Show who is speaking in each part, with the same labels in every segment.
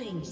Speaker 1: Killing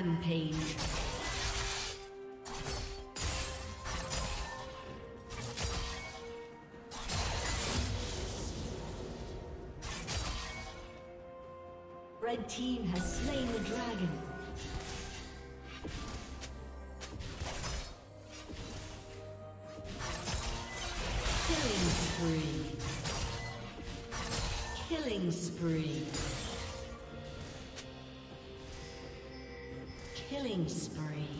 Speaker 1: Rampage. Red team has slain the dragon. Killing spree. Killing spree. Killing spree.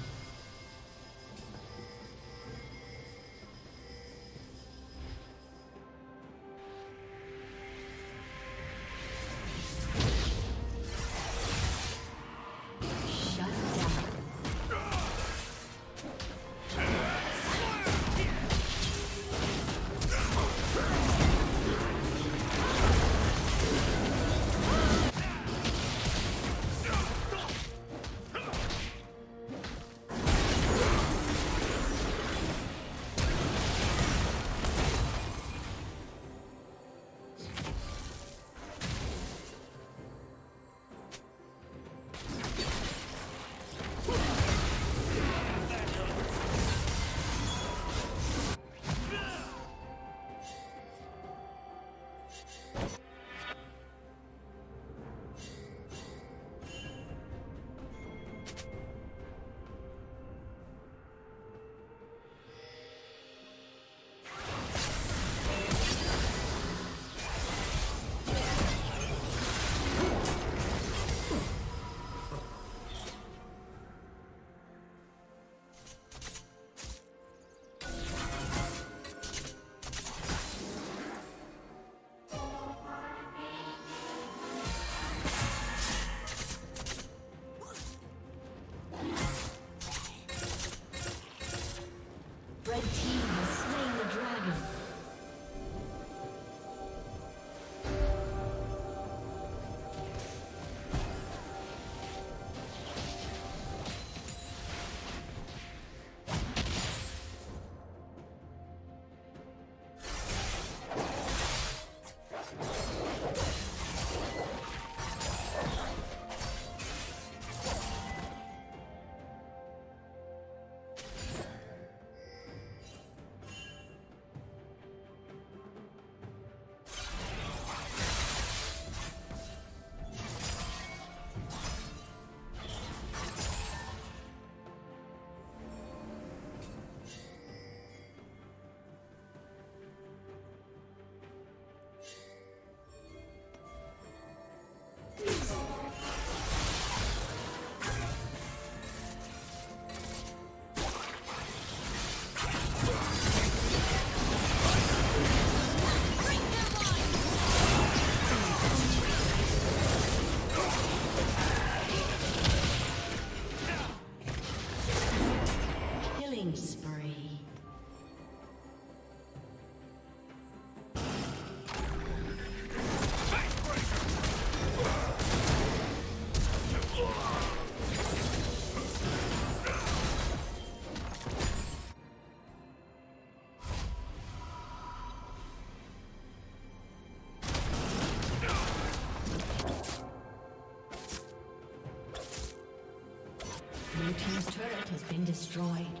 Speaker 1: Destroyed.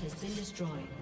Speaker 1: Has been destroyed.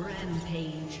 Speaker 1: Rampage.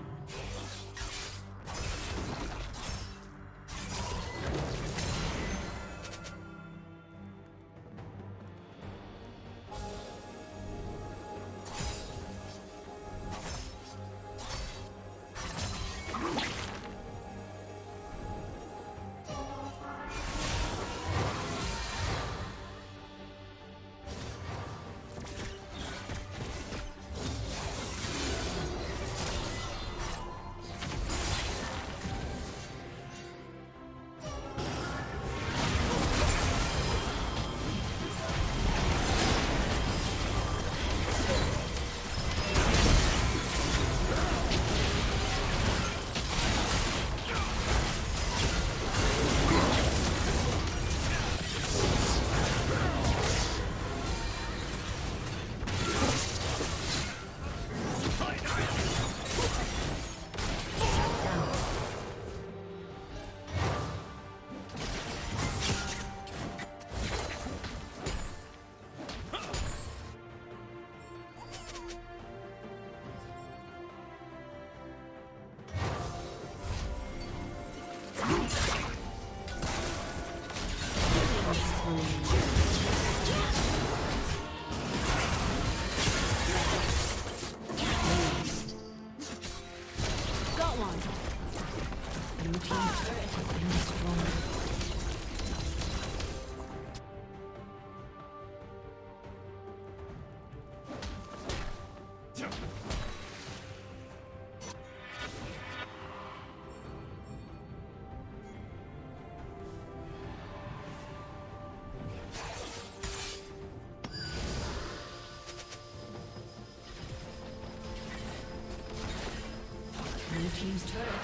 Speaker 1: Turret